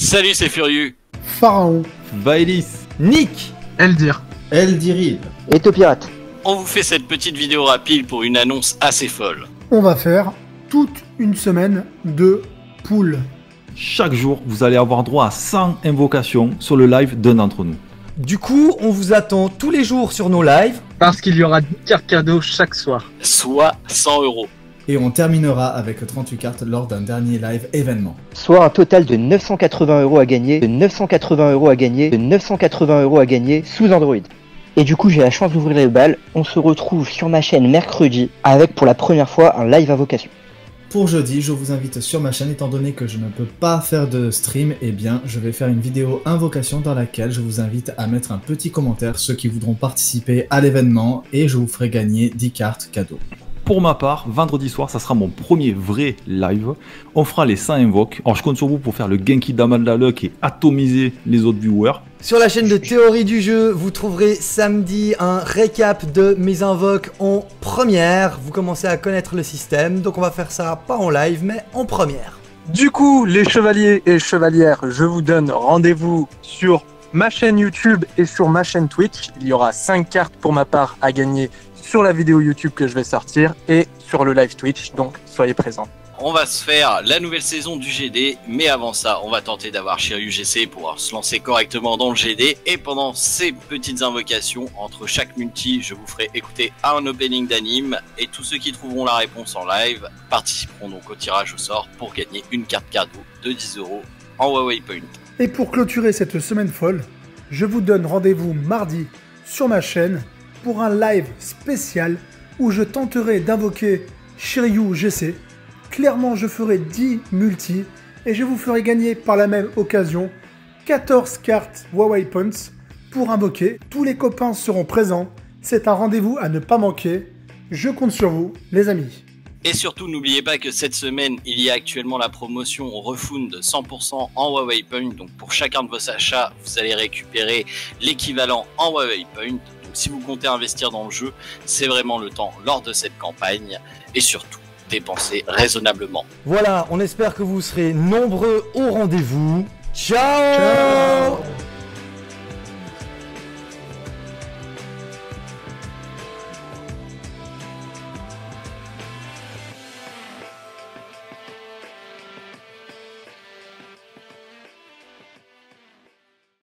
Salut, c'est Furieux. Pharaon. Bailis. Nick. Eldir. Eldiril. Et Pirate. On vous fait cette petite vidéo rapide pour une annonce assez folle. On va faire toute une semaine de poule. Chaque jour, vous allez avoir droit à 100 invocations sur le live d'un d'entre nous. Du coup, on vous attend tous les jours sur nos lives. Parce qu'il y aura 10 cartes cadeaux chaque soir. Soit 100 euros. Et on terminera avec 38 cartes lors d'un dernier live événement. Soit un total de 980 euros à gagner, de 980 euros à gagner, de 980 euros à gagner sous Android. Et du coup, j'ai la chance d'ouvrir les balles. On se retrouve sur ma chaîne mercredi avec pour la première fois un live invocation. Pour jeudi, je vous invite sur ma chaîne, étant donné que je ne peux pas faire de stream, eh bien, je vais faire une vidéo invocation dans laquelle je vous invite à mettre un petit commentaire, ceux qui voudront participer à l'événement, et je vous ferai gagner 10 cartes cadeaux. Pour ma part, vendredi soir, ça sera mon premier vrai live. On fera les 100 invoques. Alors je compte sur vous pour faire le Genki d'Amanda Luck et atomiser les autres viewers. Sur la chaîne de théorie du jeu, vous trouverez samedi un récap de mes invoques en première. Vous commencez à connaître le système, donc on va faire ça pas en live, mais en première. Du coup, les chevaliers et chevalières, je vous donne rendez-vous sur ma chaîne YouTube et sur ma chaîne Twitch. Il y aura 5 cartes pour ma part à gagner sur la vidéo YouTube que je vais sortir et sur le live Twitch, donc soyez présents. On va se faire la nouvelle saison du GD, mais avant ça, on va tenter d'avoir Shiryu GC pour se lancer correctement dans le GD. Et pendant ces petites invocations, entre chaque multi, je vous ferai écouter un opening d'anime. Et tous ceux qui trouveront la réponse en live participeront donc au tirage au sort pour gagner une carte cadeau de 10 euros en Huawei Point. Et pour clôturer cette semaine folle, je vous donne rendez-vous mardi sur ma chaîne pour un live spécial où je tenterai d'invoquer Shiryu GC. Clairement, je ferai 10 multi et je vous ferai gagner par la même occasion 14 cartes Huawei Points pour invoquer. Tous les copains seront présents. C'est un rendez-vous à ne pas manquer. Je compte sur vous, les amis. Et surtout, n'oubliez pas que cette semaine, il y a actuellement la promotion Refund 100% en Huawei Point. Donc pour chacun de vos achats, vous allez récupérer l'équivalent en Huawei Point. Donc si vous comptez investir dans le jeu, c'est vraiment le temps lors de cette campagne. Et surtout, dépenser raisonnablement. Voilà, on espère que vous serez nombreux au rendez-vous. Ciao